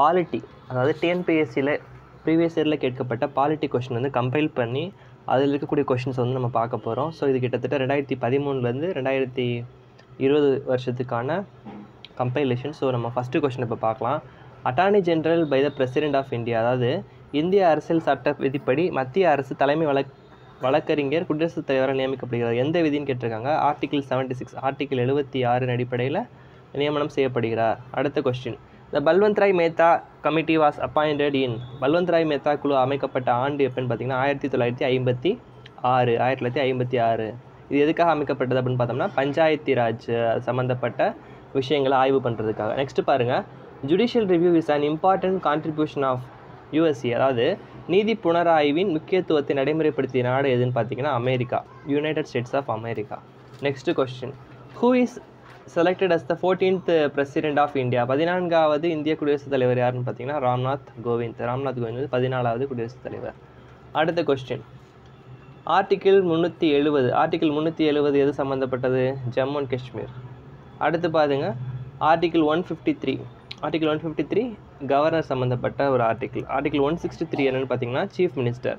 Polity அதாவது டிஎன்பிஎஸ்சியில் previous இயரில் கேட்கப்பட்ட பாலிட்டி கொஷின் வந்து கம்பைல் பண்ணி அதில் இருக்கக்கூடிய கொஷின்ஸ் வந்து நம்ம பார்க்க போகிறோம் ஸோ இது கிட்டத்தட்ட ரெண்டாயிரத்தி பதிமூணுலேருந்து ரெண்டாயிரத்தி இருபது வருஷத்துக்கான கம்பைலேஷன் ஸோ நம்ம ஃபஸ்ட்டு கொஷின் இப்போ பார்க்கலாம். Attorney general by the president of India அதாவது இந்திய அரசியல் சட்ட விதிப்படி மத்திய அரசு தலைமை வழக் வழக்கறிஞர் குடியரசுத் தலைவராக நியமிக்கப்படுகிறார் எந்த விதின்னு கேட்டிருக்காங்க? ஆர்டிகிள் செவன்ட்டி சிக்ஸ் ஆர்டிகிள் எழுபத்தி ஆறின் அடிப்படையில் நியமனம் செய்யப்படுகிறார். அடுத்த question the Balwant Rai Mehta committee was appointed in Balwant Rai Mehta குழு அமைக்கப்பட்ட ஆண்டு எப்போன்னு பார்த்தீங்கன்னா ஆயிரத்தி தொள்ளாயிரத்தி ஐம்பத்தி ஆறு ஆயிரத்தி தொள்ளாயிரத்தி ஐம்பத்தி ஆறு. இது எதுக்காக அமைக்கப்பட்டது அப்படின்னு பார்த்தோம்னா பஞ்சாயத்தி ராஜ் சம்மந்தப்பட்ட விஷயங்களை ஆய்வு பண்ணுறதுக்காக நெக்ஸ்ட்டு பாருங்கள் judicial review is an important contribution of USC அதாவது நீதி புனராய்வின் முக்கியத்துவத்தை நடைமுறைப்படுத்திய நாடு எதுன்னு பார்த்தீங்கன்னா America. United States of America next question who is selected as the fourteenth president of India பதினான்காவது இந்திய குடியரசுத் தலைவர் யாருன்னு பார்த்தீங்கன்னா ராம்நாத் கோவிந்த். ராம்நாத் கோவிந்த் வந்து பதினாலாவது குடியரசுத் தலைவர். அடுத்த கொஸ்டின் ஆர்டிக்கிள் முந்நூற்றி எழுபது ஆர்டிக்கிள் முந்நூற்றி எழுபது எது சம்மந்தப்பட்டது ஜம்மு அண்ட் காஷ்மீர் அடுத்து பாருங்க. Article one fifty three article one fifty three governor சம்மந்தப்பட்ட ஒரு article article one sixty three என்னென்னு பார்த்தீங்கன்னா chief minister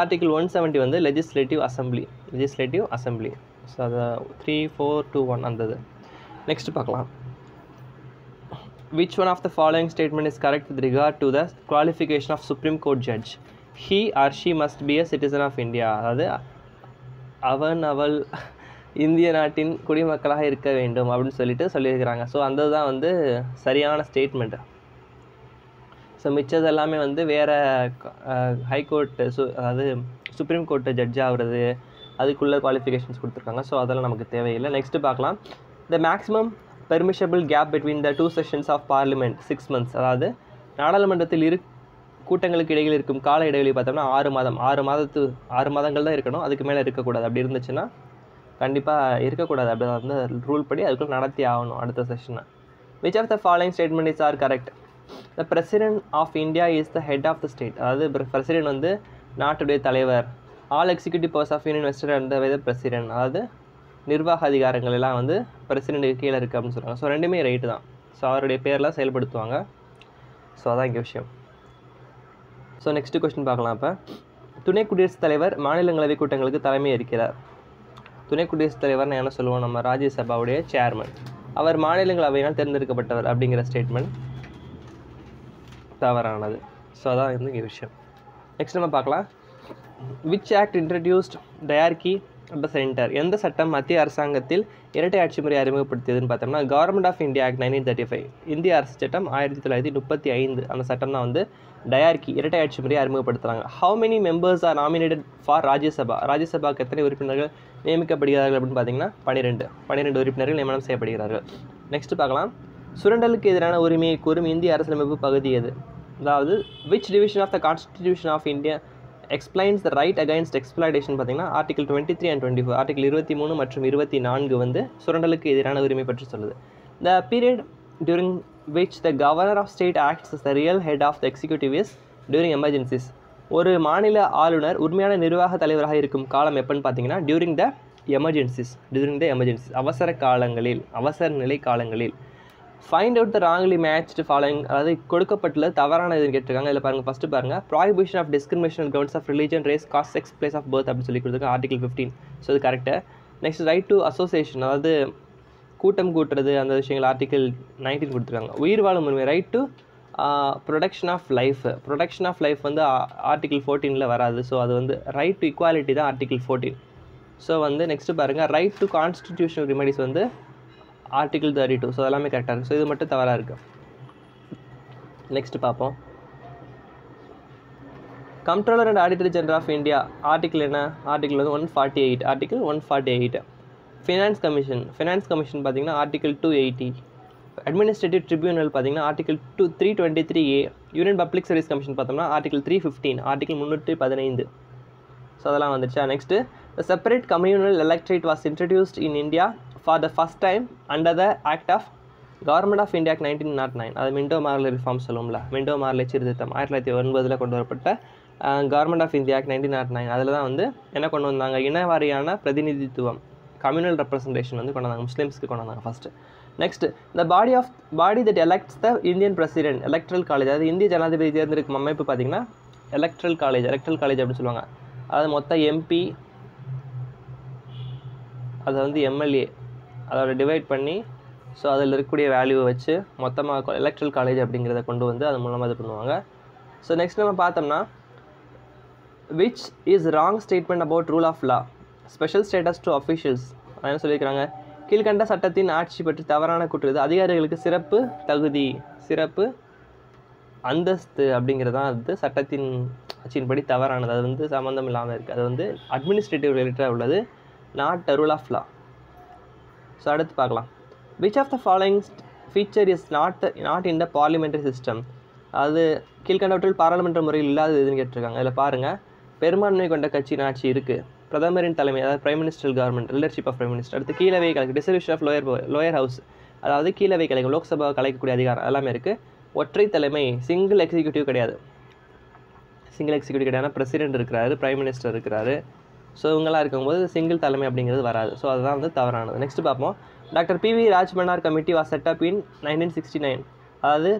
article one seventy வந்து legislative assembly legislative assembly so அதை த்ரீ ஃபோர் டூ ஒன் அந்தது நெக்ஸ்ட் பார்க்கலாம். Which one of the following statement is correct with regard to the qualification of supreme court judge he or she must be a citizen of India அதாவது அவன் அவள் இந்திய நாட்டின் குடிமக்களாக இருக்க வேண்டும் அப்படின்னு சொல்லிட்டு சொல்லியிருக்கிறாங்க. ஸோ அந்த தான் வந்து சரியான ஸ்டேட்மெண்ட் ஸோ மிச்சது எல்லாமே வந்து வேறு ஹைகோர்ட்டு சு அதாவது சுப்ரீம் கோர்ட்டு ஜட்ஜ் ஆகிறது அதுக்குள்ள குவாலிஃபிகேஷன்ஸ் கொடுத்துருக்காங்க. ஸோ அதெல்லாம் நமக்கு தேவையில்லை. நெக்ஸ்ட்டு பார்க்கலாம். The maximum permissible gap between the two sessions of parliament six months அதாவது நாடாளுமன்றத்தில் இரு கூட்டங்களுக்கு இடையில் இருக்கும் கால இடைவெளி பார்த்தோம்னா ஆறு மாதம். ஆறு மாதத்து ஆறு மாதங்கள் தான் இருக்கணும். அதுக்கு மேலே இருக்கக்கூடாது. அப்படி இருந்துச்சுன்னா கண்டிப்பாக இருக்கக்கூடாது. அப்படி வந்து ரூல் படி அதுக்குள்ளே நடத்தி ஆகணும் அடுத்த செஷனை which of the following statement is are correct the president of India is the head of the state அதாவது பிரசிடென்ட் வந்து நாட்டுடைய தலைவர். All executive powers of union vested and the president அதாவது நிர்வாக அதிகாரங்கள் எல்லாம் வந்து பிரசிடென்ட்டுக்கு கீழே இருக்குது அப்படின்னு சொல்கிறாங்க ஸோ ரெண்டுமே ரைட்டு தான். ஸோ அவருடைய பேர்லாம் செயல்படுத்துவாங்க. ஸோ அதான் இங்கே விஷயம். ஸோ நெக்ஸ்ட் கொஸ்டின் பார்க்கலாம் இப்போ. துணை குடியரசுத் தலைவர் மாநிலங்களவை கூட்டங்களுக்கு தலைமை இருக்கிறார் துணை குடியரசுத் தலைவர்னு என்ன சொல்லுவோம்? நம்ம ராஜ்யசபாவுடைய சேர்மன் அவர் மாநிலங்களவையினால் தேர்ந்தெடுக்கப்பட்டவர் அப்படிங்கிற ஸ்டேட்மெண்ட் தவறானது. ஸோ அதான் வந்து இங்கே விஷயம். நெக்ஸ்ட் நம்ம பார்க்கலாம். Which act introduced dyarchy at centre எந்த சட்டம் மத்திய அரசாங்கத்தில் இரட்டை ஆட்சி முறை அறிமுகப்படுத்தியதுன்னு பார்த்தோம்னா government of India act nineteen thirty five இந்திய அரசு சட்டம் ஆயிரத்தி தொள்ளாயிரத்தி முப்பத்தி ஐந்து அந்த சட்டம் தான் வந்து டயார்கி இரட்டை ஆட்சி முறையை அறிமுகப்படுத்துகிறாங்க how many members are nominated for Rajya Sabha ராஜ்யசபாவுக்கு எத்தனை உறுப்பினர்கள் நியமிக்கப்படுகிறார்கள் அப்படின்னு பார்த்தீங்கன்னா பன்னிரெண்டு. பன்னிரெண்டு உறுப்பினர்கள் நியமனம் செய்யப்படுகிறார்கள். நெக்ஸ்ட் பார்க்கலாம். சுரண்டலுக்கு எதிரான உரிமையை கூறும் இந்திய அரசியலமைப்பு பகுதி எது? அதாவது which division of the constitution of India explains the right against exploitation பார்த்தீங்கன்னா article twenty three and twenty four article இருபத்தி மூணு மற்றும் இருபத்தி நான்கு வந்து சுரண்டலுக்கு எதிரான உரிமை பற்றி சொல்லுது. The period during which the governor of state acts the real head of the executive is during emergencies ஒரு மாநில ஆளுநர் உண்மையான நிர்வாக தலைவராக இருக்கும் காலம் எப்போன்னு பார்த்தீங்கன்னா during the emergencies during the emergencies அவசர காலங்களில் அவசர நிலை காலங்களில். Find out the wrongly matched following அதாவது கொடுக்கப்பட்டுள்ள தவறான இதுன்னு கேட்டிருக்காங்க. இதில் பாருங்கள் ஃபஸ்ட்டு பாருங்கள் prohibition of discrimination grounds of religion race caste sex place of birth அப்படின்னு சொல்லி கொடுத்துருக்காங்க ஆர்டிகல் ஃபிஃப்டீன் ஸோ இது கரெக்டாக நெக்ஸ்ட் ரைட் டு அசோசியேஷன் அதாவது கூட்டம் கூட்டுறது அந்த விஷயங்கள் ஆர்டிகல் நைன்டீன் கொடுத்துருக்காங்க. உயிர் வாழும் உரிமை right to protection of life protection of life வந்து ஆர்டிகல் ஃபோர்டீனில் வராது. ஸோ அது வந்து ரைட் டு இக்வாலிட்டி தான் ஆர்டிகல் ஃபோர்டீன் ஸோ வந்து நெக்ஸ்ட்டு பாருங்கள் ரைட் டு கான்ஸ்டிடியூஷனல் ரெமெடிஸ் வந்து ஆர்டிகிள் தேர்ட்டி டூ ஸோ எல்லாமே கரெக்டாக இருக்குது ஸோ இது மட்டும் தவறாக இருக்குது நெக்ஸ்ட் பார்ப்போம் comptroller and auditor general of India article என்ன? ஆர்டிகிள் வந்து one forty eight article one forty eight finance commission finance commission பார்த்தீங்கன்னா article two eighty administrative tribunal பார்த்தீங்கன்னா article two three twenty three A union public service commission பார்த்தோம்னா article three fifteen article முந்நூற்றி பதினைந்து. So அதெல்லாம் வந்துருச்சா? Next the separate communal electorate was introduced in India for the first time under the act of government of India nineteen nought nine அது Minto Morley reform சொல்லுவோம்ல. Minto Morley சீர்திருத்தம் ஆயிரத்தி தொள்ளாயிரத்தி ஒன்பதில் கொண்டு வரப்பட்ட government of India nineteen nought nine அதில் தான் வந்து என்ன கொண்டு வந்தாங்க? இனவாரியான பிரதிநிதித்துவம் கம்யூனல் ரெப்ரசன்டேஷன் வந்து கொண்டு வந்தாங்க. முஸ்லீம்ஸ்க்கு கொண்டு வந்தாங்க first next the body of body that elects the Indian president electoral college அதாவது இந்திய ஜனாதிபதி தேர்ந்தெடுக்கும் அமைப்பு பார்த்தீங்கன்னா எலக்ட்ரல் காலேஜ் எலக்ட்ரல் காலேஜ் அப்படின்னு சொல்லுவாங்க. அதாவது மொத்த எம்பி அதை வந்து எம்எல்ஏ அதோட டிவைட் பண்ணி ஸோ அதில் இருக்கக்கூடிய வேல்யூவை வச்சு மொத்தமாக எலக்ட்ரல் காலேஜ் அப்படிங்கிறத கொண்டு வந்து அது மூலமாக இது பண்ணுவாங்க. ஸோ நெக்ஸ்ட் நம்ம பார்த்தோம்னா which is wrong statement about rule of law special status to officials என்ன சொல்லியிருக்கிறாங்க? கீழ்கண்ட சட்டத்தின் ஆட்சி பற்றி தவறான குற்றது அதிகாரிகளுக்கு சிறப்பு தகுதி சிறப்பு அந்தஸ்து அப்படிங்கிறது தான் அது. சட்டத்தின் ஆட்சியின்படி தவறானது. அது வந்து சம்மந்தம் இல்லாமல் இருக்குது அது வந்து அட்மினிஸ்ட்ரேட்டிவ் ரிலேட்டடாக உள்ளது. Not rule of law so அடுத்து பார்க்கலாம். Which of the following feature is not not in the parliamentary system அது கீழ்கண்டவற்றில் பாராளுமன்ற முறையில் இல்லாத இதுன்னு கேட்டிருக்காங்க. அதில் பாருங்கள் பெரும்பான்மை கொண்ட கட்சியின் ஆட்சி இருக்குது பிரதமரின் தலைமை அதாவது prime minister government leadership of prime minister அடுத்து கீழவை கலைக்கு dissolution of lower lower house அதாவது கீழவை கலைக்கும் லோக்சபா கலைக்கக்கூடிய அதிகாரம் எல்லாமே இருக்குது ஒற்றை தலைமை சிங்கிள் எக்ஸிக்யூட்டிவ் கிடையாது. சிங்கிள் எக்ஸிக்யூட்டிவ் கிடையாது. பிரசிடென்ட் இருக்கிறாரு பிரைம் மினிஸ்டர் இருக்கிறாரு. ஸோ இவங்களாம் இருக்கும்போது சிங்கிள் தலைமை அப்படிங்கிறது வராது. ஸோ அதுதான் வந்து தவறானது. நெக்ஸ்ட் பார்ப்போம். Doctor P V Rajamannar committee was set up in nineteen sixty nine அதாவது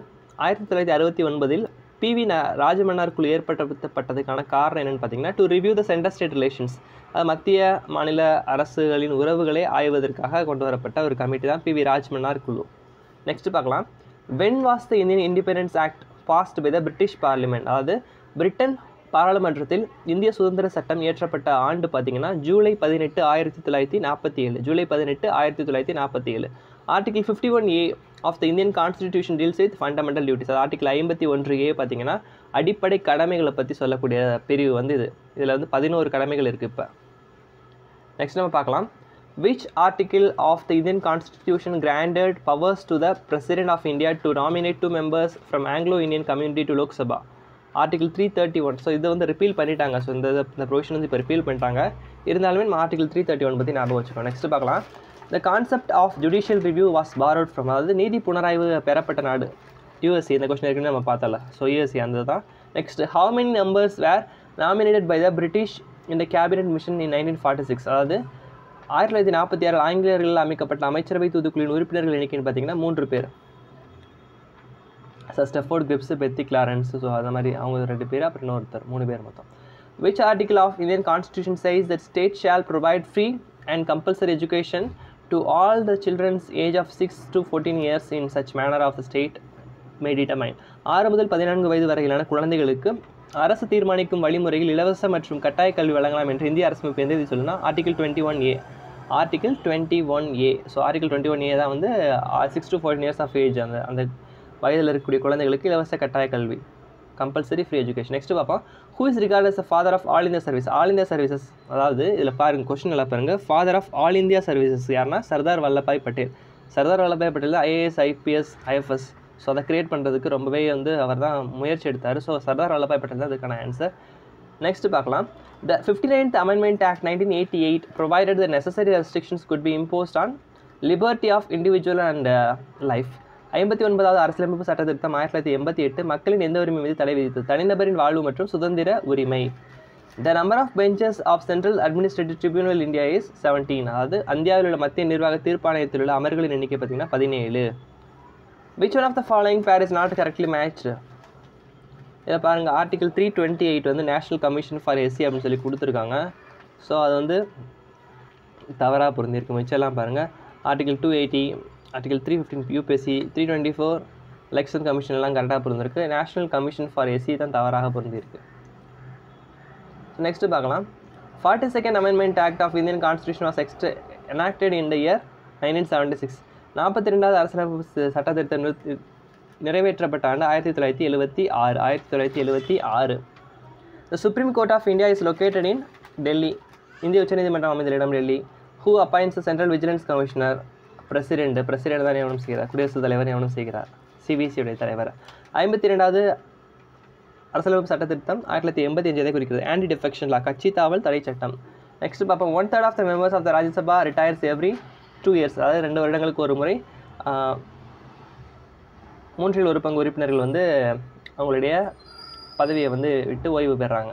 ஆயிரத்தி தொள்ளாயிரத்தி அறுபத்தி ஒன்பதில் பி வி ராஜமன்னார் குழு ஏற்படுத்தப்பட்டதுக்கான காரணம் என்னென்னு பார்த்தீங்கன்னா to review the centre state relations அது மத்திய மாநில அரசுகளின் உறவுகளை ஆய்வதற்காக கொண்டு வரப்பட்ட ஒரு கமிட்டி தான் பி வி ராஜ்மன்னார் குழு. நெக்ஸ்ட் பார்க்கலாம். When was the Indian independence act passed by the British parliament அதாவது பிரிட்டன் பாராளுமன்றத்தில் இந்திய சுதந்திர சட்டம் இயற்றப்பட்ட ஆண்டு பார்த்தீங்கன்னா ஜூலை பதினெட்டு ஆயிரத்தி தொள்ளாயிரத்தி நாற்பத்தி ஏழு ஜூலை பதினெட்டு ஆயிரத்தி தொள்ளாயிரத்தி நாற்பத்தி ஏழு article fifty one A of the Indian constitution deals with fundamental duties அது ஆர்டிகல் ஐம்பத்தி ஒன்று ஏ பார்த்தீங்கன்னா அடிப்படை கடமைகளை பற்றி சொல்லக்கூடிய பிரிவு வந்து இது. இதில் வந்து பதினோரு கடமைகள் இருக்குது இப்போ. நெக்ஸ்ட் நம்ம பார்க்கலாம். Which article of the Indian constitution granted powers to the president of India to nominate two members from Anglo Indian community to Lok Sabha article three thirty one so இதை வந்து ரிப்பீல் பண்ணிட்டாங்க. So இந்த இந்த provision வந்து இப்போ repeal பண்ணிட்டாங்க. இருந்தாலுமே நம்ம ஆர்டிகல் த்ரீ தேர்ட்டி ஒன் பற்றி ஞாபகம் வச்சுக்கோம் நெக்ஸ்ட் பார்க்கலாம். The concept of judicial review was borrowed from அதாவது நீதி புனராய்வு பெறப்பட்ட நாடு யூஎஸ்சி இந்த கொஸ்டின் இருக்குன்னு நம்ம பார்த்தல ஸோ யூஎஸ்சி அந்த தான் next how many numbers were nominated by the British இந்த cabinet mission in nineteen forty six அதாவது ஆயிரத்தி தொள்ளாயிரத்தி நாற்பத்தி ஆறு ஆங்கிலேயர்கள் அமைக்கப்பட்ட அமைச்சரவை தூதுக்குழுவின் உறுப்பினர்கள் எண்ணிக்கைன்னு பார்த்தீங்கன்னா மூன்று பேர். Stafford Cripps Pethick Lawrence so அது மாதிரி அவங்க ரெண்டு பேர் அப்புறம் இன்னொருத்தர் மூணு பேர் மொத்தம். Which article of Indian constitution says that state shall provide free and compulsory education to all the childrens age of six to fourteen years in such manner of the state may determine ஆறு முதல் பதினான்கு வயது வரையிலான குழந்தைகளுக்கு அரசு தீர்மானிக்கும் வழிமுறையில் இலவச மற்றும் கட்டாய கல்வி வழங்கலாம் என்று இந்திய அரசமைப்பு எந்த இது சொல்லுன்னா article twenty one A article twenty one A so article twenty one A தான் வந்து six to fourteen years of age அந்த அந்த வயதில் இருக்கக்கூடிய குழந்தைகளுக்கு இலவச கட்டாய கல்வி. கம்பல்சரி ஃப்ரீ எஜுகேஷன் நெக்ஸ்ட் பார்ப்போம். Who is regarded as father of all India service all India services அதாவது இதில் பாருங்க கொஸ்டின் நல்லா பாருங்கள் father of all India services யாருன்னா Sardar Vallabhbhai Patel. Sardar Vallabhbhai Patel IAS IPS IFS so அதை create பண்ணுறதுக்கு ரொம்பவே வந்து அவர் தான் முயற்சி எடுத்தார். ஸோ சர்தார் வல்லபாய் பட்டேல் தான் அதுக்கான ஆன்சர் நெக்ஸ்ட் பார்க்கலாம். The fifty ninth amendment act nineteen eighty eight provided the necessary restrictions could be imposed on liberty of individual and life ஐம்பத்தி ஒன்பதாவது அரசியலமைப்பு சட்ட திருத்தம் ஆயிரத்தி தொள்ளாயிரத்தி எண்பத்தி எட்டு மக்களின் எந்த உரிமை மீது தடை விதித்தது தனிநபரின் வாழ்வு மற்றும் சுதந்திர உரிமை. The number of benches of central administrative tribunal India is seventeen அதாவது இந்தியாவில் உள்ள மத்திய நிர்வாக தீர்ப்பாணையத்தில் உள்ள அமர்களின் எண்ணிக்கை பார்த்தீங்கன்னா பதினேழு. Which one of the following pair is not correctly match இதை பாருங்கள் ஆர்டிகல் த்ரீ டுவெண்ட்டி எயிட் வந்து நேஷனல் கமிஷன் ஃபார் எஸ்சி அப்படின்னு சொல்லி கொடுத்துருக்காங்க. ஸோ அது வந்து தவறாக பொருந்திருக்கு மிச்சம்லாம் பாருங்கள் article two eighty article three fifteen UPSC three twenty four election கமிஷன்லாம் கரெக்டாக பொருந்திருக்கு நேஷனல் கமிஷன் ஃபார் எஸ்சி தான் தவறாக பொருந்திருக்கு நெக்ஸ்ட்டு பார்க்கலாம். Forty second amendment act of Indian constitution of ext enacted in the year nineteen seventy six நாற்பத்தி ரெண்டாவது அரசியலமைப்பு சட்ட நிறைவேற்றப்பட்ட ஆண்டு ஆயிரத்தி தொள்ளாயிரத்தி எழுபத்தி ஆறு ஆயிரத்தி தொள்ளாயிரத்தி எழுபத்தி ஆறு. The supreme court of India is located in Delhi இந்திய உச்சநீதிமன்றம் அமைந்த இடம் Delhi who appoints central vigilance commissioner president president தான் நியமனம் செய்கிறார் குடியரசுத் தலைவர் நியமனம் செய்கிறார் சிபிசியுடைய தலைவர். ஐம்பத்தி ரெண்டாவது அரசியலமைப்பு சட்ட திருத்தம் ஆயிரத்தி தொள்ளாயிரத்தி எண்பத்தி அஞ்சதை குறிக்கிறது. ஆன்டி டிஃபெக்ஷன் லா கட்சி தாவல் தடை சட்டம். நெக்ஸ்ட் பார்ப்போம். One third of the members of the Rajya Sabha retires every two years அதாவது ரெண்டு வருடங்களுக்கு ஒரு முறை மூன்றில் ஒரு பங்கு உறுப்பினர்கள் வந்து அவங்களுடைய பதவியை வந்து விட்டு ஓய்வு பெறாங்க.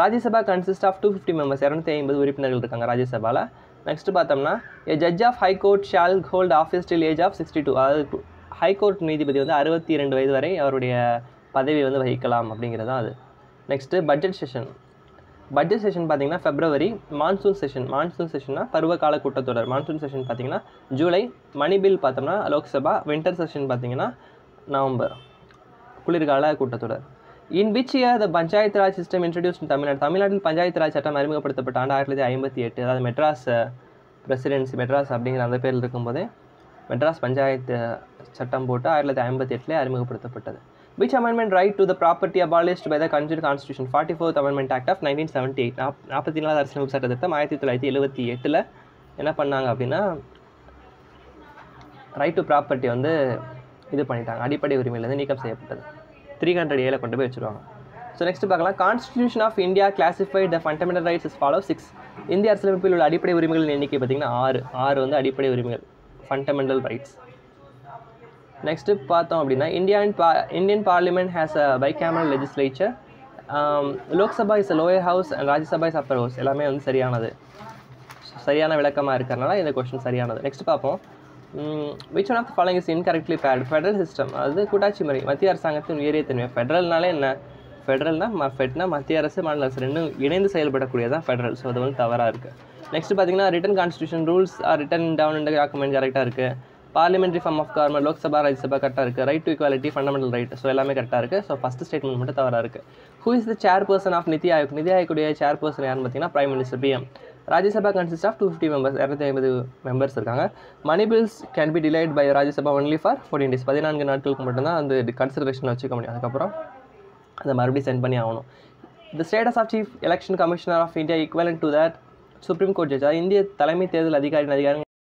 Rajya Sabha consist of two fifty members இரநூத்தி ஐம்பது உறுப்பினர்கள் இருக்காங்க ராஜ்யசபாவில் நெக்ஸ்ட் பார்த்தோம்னா a judge of high court shall hold office till age of sixty two அதாவது ஹைகோர்ட் நீதிபதி வந்து அறுபத்தி இரண்டு வயது வரை அவருடைய பதவி வந்து வகிக்கலாம் அப்படிங்கிறது தான் அது. Next budget session budget session பார்த்தீங்கன்னா ஃபெப்ரவரி மான்சூன் செஷன் மான்சூன் செஷன்னா பருவகால கூட்டத்தொடர். மான்சூன் செஷன் பார்த்தீங்கன்னா ஜூலை மணி பில் பார்த்தோம்னா லோக்சபா. வின்டர் செஷன் பார்த்தீங்கன்னா நவம்பர். குளிர்கால கூட்டத்தொடர். In which year the panchayat raj system introduce Tamil Nadu. தமிழ்நாட்டில் பஞ்சாயத்து ராஜ் சட்டம் அறிமுகப்படுத்தப்பட்ட ஆண்டு ஆயிரத்தி தொள்ளாயிரத்தி ஐம்பத்தி எட்டு அதாவது மெட்ராஸ் பிரசிடென்சி மெட்ராஸ் அப்படிங்கிற அந்த பேரில் இருக்கும்போதே மெட்ராஸ் பஞ்சாயத்து சட்டம் போட்டு ஆயிரத்தி தொள்ளாயிரத்தி ஐம்பத்தி எட்டில் அறிமுகப்படுத்தப்பட்டது. Which amendment right to the property abolished by the கன்ஜூர் constitution forty fourth amendment act of nineteen seventy eight நாப் நாற்பத்தி நாலாவது அரசியல் சட்ட திட்டம் ஆயிரத்தி தொள்ளாயிரத்தி எழுபத்தி எட்டில் என்ன பண்ணாங்க அப்படின்னா ரைட் டு ப்ராப்பர்ட்டி வந்து இது பண்ணிட்டாங்க. அடிப்படை உரிமையிலேருந்து நீக்கம் செய்யப்பட்டது. த்ரீ ஹண்ட்ரட் ஏல கொண்டு போய் வச்சுருவாங்க. ஸோ நெக்ஸ்ட் பார்க்கலாம். Constitution of India classified the fundamental rights is follow six இந்திய அரசியலமைப்பில் உள்ள அடிப்படை உரிமைகளின் எண்ணிக்கை பார்த்தீங்கன்னா ஆறு. ஆறு வந்து அடிப்படை உரிமைகள். ஃபண்டமெண்டல் ரைட்ஸ் நெக்ஸ்ட்டு பார்த்தோம் அப்படின்னா இந்தியன் பா Indian parliament has a bicameral legislature Lok Sabha is lower house and Rajya Sabha is upper house எல்லாமே வந்து சரியானது. சரியான விளக்கமாக இருக்கிறனால இந்த கொஸ்டின் சரியானது. நெக்ஸ்ட் பார்ப்போம். Which one of following is incorrectly paired federal system அது கூட்டாட்சி முறை. மத்திய அரசாங்கத்தின் உயரிய தன்மை. ஃபெடரல்னாலே என்ன? ஃபெடரல்னால் ம ஃபெட்னா மத்திய அரசு மாநில அரசு. ரெண்டும் இணைந்து செயல்படக்கூடியதான் ஃபெடரல் ஸோ அது வந்து தவறாக இருக்குது நெக்ஸ்ட் பார்த்தீங்கன்னா written constitution rules are written down இந்த டாக்குமெண்ட் கரெக்டாக இருக்குது parliamentary form of government Lok Sabha Rajya Sabha கரெக்டாக இருக்குது right to equality fundamental right so எல்லாமே கரெக்டாக இருக்குது ஸோ ஃபஸ்ட் ஸ்டேட்மெண்ட் மட்டும் தவறாக இருக்குது who is the chairperson of NITI Aayog? நிதி ஆயோக்குடைய சேர் பர்சன் யாருன்னு பார்த்தீங்கன்னா prime minister PM Rajya Sabha consist of two fifty members இரநூத்தி ஐம்பது மெம்பர்ஸ் இருக்காங்க. Money bills can be delayed by Rajya Sabha only for fourteen days பதினான்கு நாட்களுக்கு மட்டும்தான் அந்த கன்சிடரேஷனில் வச்சுக்க முடியும். அதுக்கப்புறம் அதை மறுபடியும் சென்ட் பண்ணி ஆகணும். The status of chief election commissioner of India equivalent to that supreme court judge இந்திய தலைமை தேர்தல் அதிகாரியின் அதிகாரம்